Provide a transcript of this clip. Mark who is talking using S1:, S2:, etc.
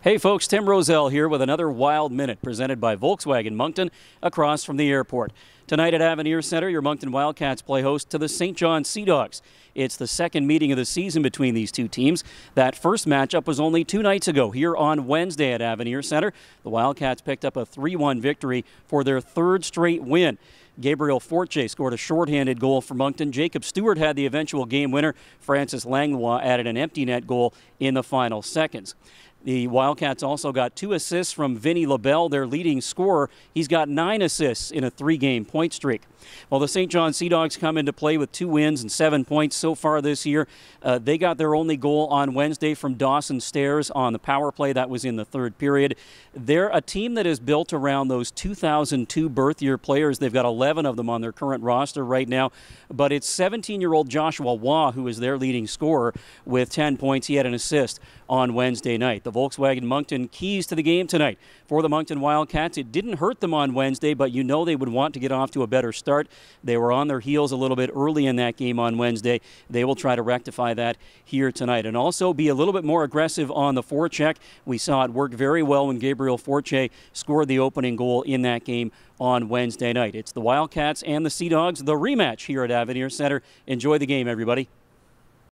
S1: Hey folks, Tim Roszell here with another Wild Minute presented by Volkswagen Moncton across from the airport. Tonight at Avenir Center, your Moncton Wildcats play host to the Saint John Sea Dogs. It's the second meeting of the season between these two teams. That first matchup was only two nights ago here on Wednesday at Avenir Center. The Wildcats picked up a 3 1 victory for their third straight win. Gabriel Fortier scored a shorthanded goal for Moncton. Jacob Stewart had the eventual game winner. Francis Langlois added an empty net goal in the final seconds. The Wildcats also got two assists from Vinny LaBelle, their leading scorer. He's got nine assists in a three game point streak. Well, the Saint John Sea Dogs come into play with two wins and seven points so far this year. Uh, they got their only goal on Wednesday from Dawson Stairs on the power play. That was in the third period. They're a team that is built around those 2002 birth year players. They've got 11 of them on their current roster right now. But it's 17 year old Joshua Waugh who is their leading scorer with 10 points. He had an assist on Wednesday night. The Volkswagen Moncton keys to the game tonight for the Moncton Wildcats. It didn't hurt them on Wednesday, but you know they would want to get off to a better start. They were on their heels a little bit early in that game on Wednesday. They will try to rectify that here tonight and also be a little bit more aggressive on the forecheck. We saw it work very well when Gabriel Fortier scored the opening goal in that game on Wednesday night. It's the Wildcats and the Sea Dogs, the rematch here at Avenir Center. Enjoy the game, everybody.